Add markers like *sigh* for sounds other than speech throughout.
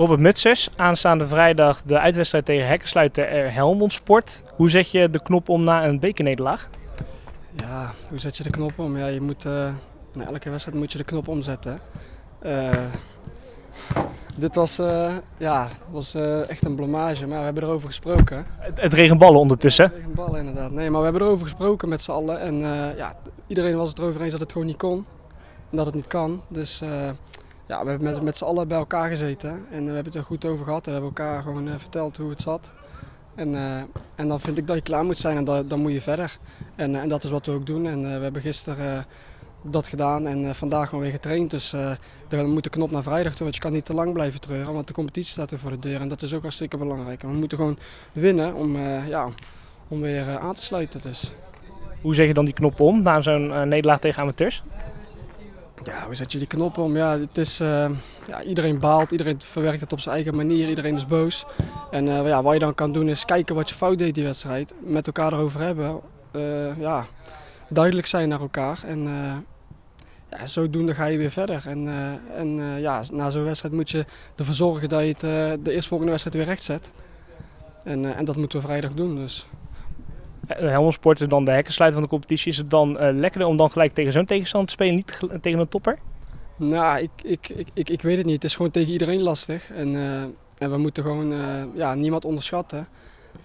Robert Mutsers, aanstaande vrijdag de uitwedstrijd tegen Hekkensluiter Helmond Sport. Hoe zet je de knop om na een bekernederlaag? Ja, hoe zet je de knop om? Ja, je moet, uh, na elke wedstrijd moet je de knop omzetten. Uh, dit was, uh, ja, was echt een blamage, maar we hebben erover gesproken. Het, het regenballen ondertussen? Ja, het regenballen inderdaad. Nee, maar we hebben erover gesproken met z'n allen. En ja, iedereen was het erover eens dat het gewoon niet kon. En dat het niet kan. Dus ja, we hebben met, met z'n allen bij elkaar gezeten en we hebben het er goed over gehad. We hebben elkaar gewoon uh, verteld hoe het zat. En, uh, en dan vind ik dat je klaar moet zijn en dat, dan moet je verder. En, uh, en dat is wat we ook doen. En we hebben gisteren dat gedaan en vandaag gewoon weer getraind. Dus er moet de knop naar vrijdag toe, want je kan niet te lang blijven treuren. Want de competitie staat er voor de deur en dat is ook hartstikke belangrijk. We moeten gewoon winnen om, ja, om weer aan te sluiten. Dus. Hoe zeg je dan die knop om na zo'n nederlaag tegen amateurs? Ja, hoe zet je die knop om? Ja, het is, uh, ja, iedereen baalt, iedereen verwerkt het op zijn eigen manier, iedereen is boos. En uh, ja, wat je dan kan doen is kijken wat je fout deed die wedstrijd, met elkaar erover hebben. Uh, ja, duidelijk zijn naar elkaar en ja, zodoende ga je weer verder. En, en ja, na zo'n wedstrijd moet je ervoor zorgen dat je het de eerstvolgende wedstrijd weer recht zet. En, en dat moeten we vrijdag doen. Dus. Eh, Helmond Sport is dan de hekkensluiter van de competitie. Is het dan uh, lekkerder om dan gelijk tegen zo'n tegenstander te spelen, niet tegen een topper? Nou, ik, ik, ik, ik, ik weet het niet. Het is gewoon tegen iedereen lastig. En, uh, en we moeten gewoon ja, niemand onderschatten.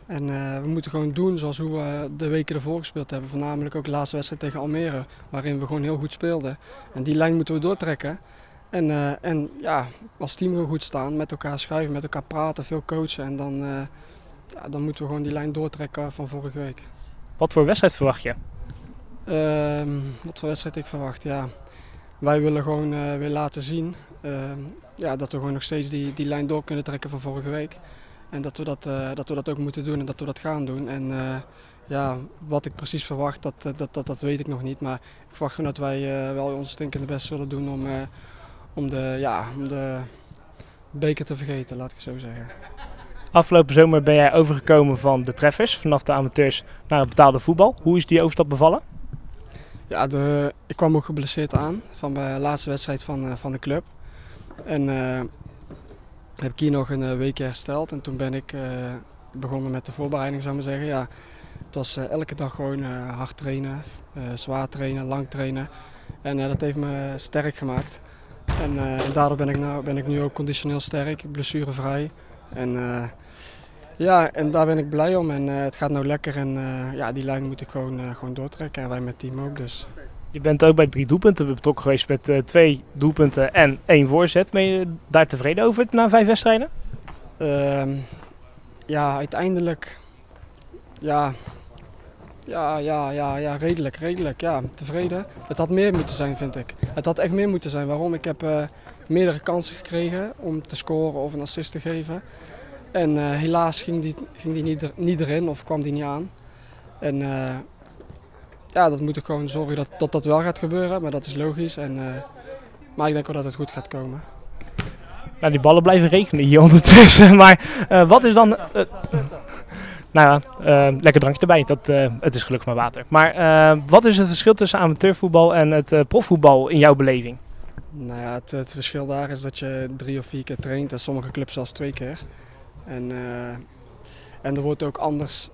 En we moeten gewoon doen zoals hoe we de weken ervoor gespeeld hebben. Voornamelijk ook de laatste wedstrijd tegen Almere, waarin we gewoon heel goed speelden. En die lijn moeten we doortrekken. En, en ja, als team gewoon goed staan, met elkaar schuiven, met elkaar praten, veel coachen. En dan, ja, dan moeten we gewoon die lijn doortrekken van vorige week. Wat voor wedstrijd verwacht je? Uh, wat voor wedstrijd ik verwacht, ja. Wij willen gewoon uh, weer laten zien uh, ja, dat we gewoon nog steeds die, die lijn door kunnen trekken van vorige week. En dat we dat, uh, dat we dat ook moeten doen en dat we dat gaan doen. En ja, wat ik precies verwacht, dat, dat, dat, dat weet ik nog niet. Maar ik verwacht gewoon dat wij wel onze stinkende best zullen doen om, om, de, ja, om de beker te vergeten, laat ik het zo zeggen. Afgelopen zomer ben jij overgekomen van de treffers, vanaf de amateurs naar het betaalde voetbal. Hoe is die overstap bevallen? Ja, de, ik kwam ook geblesseerd aan van mijn laatste wedstrijd van, uh, van de club. En uh, heb ik hier nog een uh, weekje hersteld en toen ben ik begonnen met de voorbereiding, zou ik maar zeggen. Ja, het was elke dag gewoon hard trainen, zwaar trainen, lang trainen. En dat heeft me sterk gemaakt. En, en daardoor ben ik, nou, ben ik nu ook conditioneel sterk, blessurevrij. En ja, en daar ben ik blij om en uh, het gaat nou lekker en uh, ja, die lijn moet ik gewoon, gewoon doortrekken en wij met het team ook dus. Je bent ook bij drie doelpunten betrokken geweest met twee doelpunten en één voorzet. Ben je daar tevreden over na vijf wedstrijden? Ehm, ja, uiteindelijk ja, ja, ja, ja, ja, redelijk, redelijk, ja, tevreden. Het had meer moeten zijn vind ik. Het had echt meer moeten zijn. Waarom? Ik heb meerdere kansen gekregen om te scoren of een assist te geven. En uh, helaas ging die, ging die niet, er, niet, erin of kwam die niet aan. En uh, ja, dat moet ik gewoon zorgen dat, dat dat wel gaat gebeuren, maar dat is logisch. En, maar ik denk wel dat het goed gaat komen. Nou, die ballen blijven rekenen hier ondertussen. *laughs* Maar wat is dan. Nou ja, lekker drankje erbij. Dat, het is gelukkig maar water. Maar wat is het verschil tussen amateurvoetbal en het profvoetbal in jouw beleving? Nou ja, het, het, verschil daar is dat je drie of vier keer traint en sommige clubs zelfs twee keer. En, en er wordt ook anders,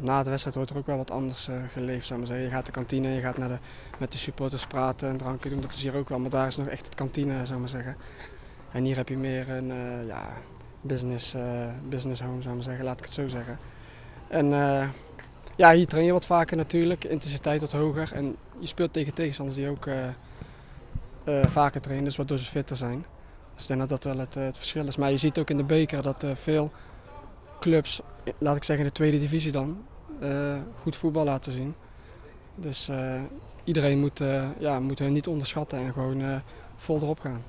na de wedstrijd wordt er ook wel wat anders geleefd. Zou maar zeggen. Je gaat de kantine, je gaat naar de, met de supporters praten en drankje doen, dat is hier ook wel. Maar daar is nog echt het kantine, zou maar zeggen. En hier heb je meer een ja, business, business home, zou maar zeggen, laat ik het zo zeggen. En ja, hier train je wat vaker natuurlijk, intensiteit wat hoger. En je speelt tegen tegenstanders die ook vaker trainen, dus waardoor ze fitter zijn. Dus ik denk dat dat wel het, eh, het, verschil is. Maar je ziet ook in de beker dat veel clubs, laat ik zeggen in de tweede divisie dan, goed voetbal laten zien. Dus iedereen moet, ja, moet hen niet onderschatten en gewoon vol erop gaan.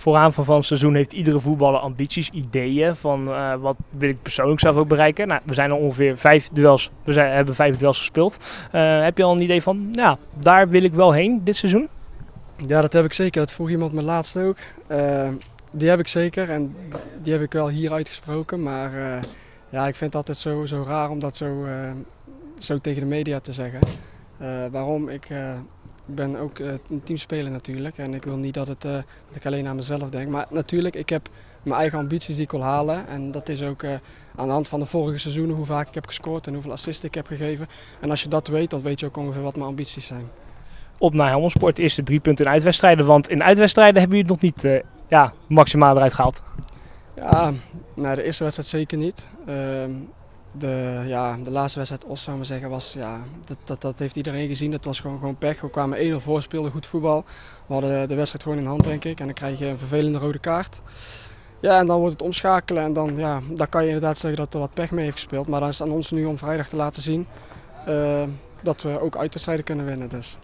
Vooraan van het seizoen heeft iedere voetballer ambities, ideeën van wat wil ik persoonlijk zelf ook bereiken. Nou, we zijn al ongeveer vijf duels, we zijn, hebben vijf duels gespeeld. heb je al een idee van, ja, daar wil ik wel heen dit seizoen? Ja, dat heb ik zeker. Dat vroeg iemand me laatst ook. Uh, die heb ik zeker en die heb ik wel hier uitgesproken. Maar ja, ik vind het altijd zo, zo raar om dat zo, zo tegen de media te zeggen. waarom? Ik, ik ben ook uh, een teamspeler natuurlijk. En ik wil niet dat, het, uh, dat ik alleen aan mezelf denk. Maar natuurlijk, ik heb mijn eigen ambities die ik wil halen. En dat is ook uh, aan de hand van de vorige seizoenen hoe vaak ik heb gescoord en hoeveel assists ik heb gegeven. En als je dat weet, dan weet je ook ongeveer wat mijn ambities zijn. Op naar Sport, eerste drie punten in uitwedstrijden. Want in uitwedstrijden hebben jullie het nog niet ja, maximaal eruit gehaald. Ja, nou, de eerste wedstrijd zeker niet. Ehm, de, ja, de laatste wedstrijd, Os zou maar zeggen, was, ja, dat, dat, dat heeft iedereen gezien. Het was gewoon, gewoon pech. We kwamen 1-0 voor, speelden goed voetbal. We hadden de wedstrijd gewoon in hand, denk ik. En dan krijg je een vervelende rode kaart. Ja, en dan wordt het omschakelen. En dan, ja, dan kan je inderdaad zeggen dat er wat pech mee heeft gespeeld. Maar dan is het aan ons nu om vrijdag te laten zien uh, dat we ook uitwedstrijden kunnen winnen. Dus.